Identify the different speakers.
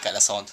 Speaker 1: cara essa onda.